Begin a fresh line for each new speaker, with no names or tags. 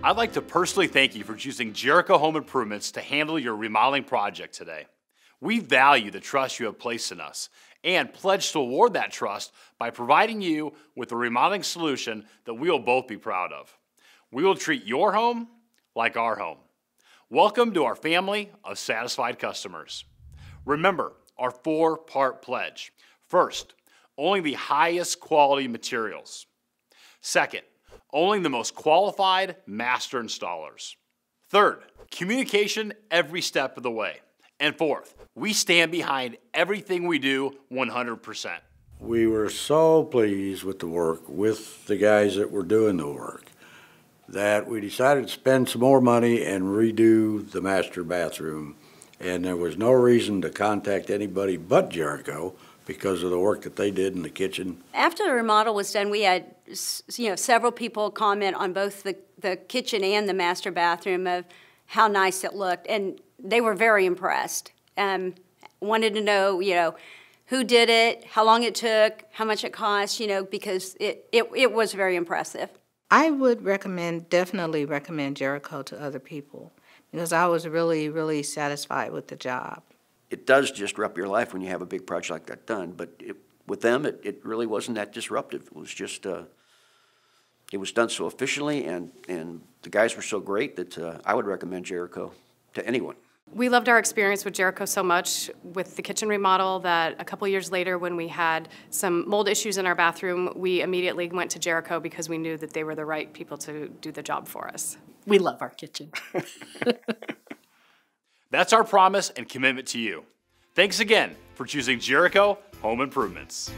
I'd like to personally thank you for choosing Jericho Home Improvements to handle your remodeling project today. We value the trust you have placed in us and pledge to award that trust by providing you with a remodeling solution that we will both be proud of. We will treat your home like our home. Welcome to our family of satisfied customers. Remember our four part pledge. First, only the highest quality materials. Second, only the most qualified master installers. Third, communication every step of the way. And fourth, we stand behind everything we do 100%.
We were so pleased with the work, with the guys that were doing the work, that we decided to spend some more money and redo the master bathroom. And there was no reason to contact anybody but Jericho because of the work that they did in the kitchen.
After the remodel was done, we had you know several people comment on both the, the kitchen and the master bathroom of how nice it looked, and they were very impressed. Um, wanted to know, you know, who did it, how long it took, how much it cost, you know, because it, it, it was very impressive.
I would recommend, definitely recommend Jericho to other people because I was really, really satisfied with the job.
It does disrupt your life when you have a big project like that done, but it, with them, it, it really wasn't that disruptive. It was just, uh, it was done so efficiently, and, and the guys were so great that uh, I would recommend Jericho to anyone.
We loved our experience with Jericho so much with the kitchen remodel that a couple years later, when we had some mold issues in our bathroom, we immediately went to Jericho because we knew that they were the right people to do the job for us.
We love our kitchen.
That's our promise and commitment to you. Thanks again for choosing Jericho Home Improvements.